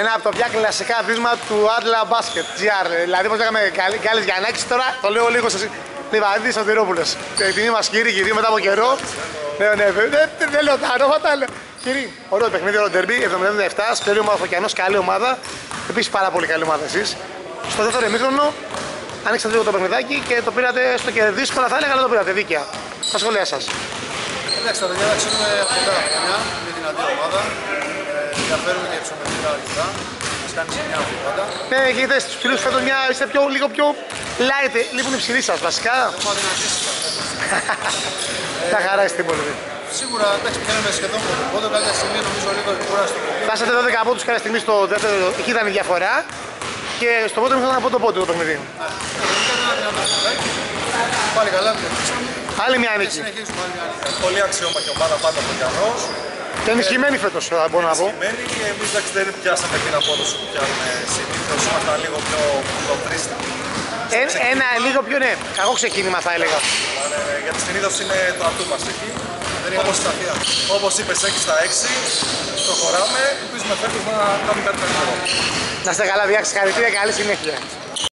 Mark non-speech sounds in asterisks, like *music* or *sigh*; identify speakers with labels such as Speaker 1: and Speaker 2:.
Speaker 1: Ένα από τα πιο κλασικά βίσμα του Άντλα Μπάσκετ GR. Δηλαδή, πώ λέγαμε Γκάλη Γιαννάκη, τώρα το λέω λίγο σε Λιβαδί Σωτηρόπουλος. Την μας κύριε, κύριε, μετά από καιρό. Ναι, ναι, δεν, δεν λέω τα ονόματα, αλλά. Κύριε, ωραίο παιχνίδι, ωραίο ντερμπι, 77, σπέρι ομάδα Φωκιανό, καλή ομάδα. Επίσης πάρα πολύ καλή ομάδα εσείς. Στο δεύτερο ημίχρονο ανοίξατε λίγο το παιχνιδάκι και το πήρατε στο και δύσκολα θα έλεγα, αλλά το πήρατε δίκαια. Τα σχόλιά σας.
Speaker 2: Εντάξει, τα παιδιά ξέρουμε αρκετά χρόνια, είναι δυνατή ομάδα. Ε, ενδιαφέρουμε και υψομετρικά αρκετά. Μας κάνει σε μια αμφιβάντα.
Speaker 1: Ναι, έχετε στους φίλους φέτος μια, είστε πιο, λίγο πιο light, λείπουν οι ψηλοί σας βασικά.
Speaker 2: Έχουμε αδυνατήσει. *laughs*
Speaker 1: Τα χαρά είστε πολύ.
Speaker 2: Σίγουρα, εντάξει, πηγαίνουμε σχεδόν από το πόντο, κάποια στιγμή νομίζω λίγο η κούραση του παιχνίδι.
Speaker 1: Φτάσατε 12 από τους κάποια στιγμή στο δεύτερο, εκεί ήταν η διαφορά. Και στο πρώτο ήμασταν από το πόντο το παιχνίδι.
Speaker 2: Ναι, Τελικά ήταν ένα δυνατό παιχνιδάκι. Πάλι καλά, δεν
Speaker 1: Άλλη μια νίκη.
Speaker 2: Συνεχίζουμε άλλη μια νίκη.
Speaker 3: Πολύ αξιόμαχη ομάδα πάντα από Γιαννός.
Speaker 1: Και ενισχυμένη φέτος, θα μπορώ να πω.
Speaker 3: Μένει και εμείς εντάξει δεν πιάσαμε την απόδοση που πιάνουμε συνήθως. Ήμασταν λίγο πιο προτρίστικοι.
Speaker 1: Ε, ένα λίγο πιο ναι, κακό ξεκίνημα θα έλεγα.
Speaker 3: Αλλά, ε, Γιατί συνήθως είναι το ατού μας εκεί.
Speaker 2: Δεν είναι όπως σταθεία.
Speaker 3: Όπως είπες 6 στα 6, προχωράμε. Ελπίζουμε φέτος να κάνουμε κάτι καλύτερο.
Speaker 1: Να είστε καλά, διάξεις χαρακτήρια, καλή συνέχεια.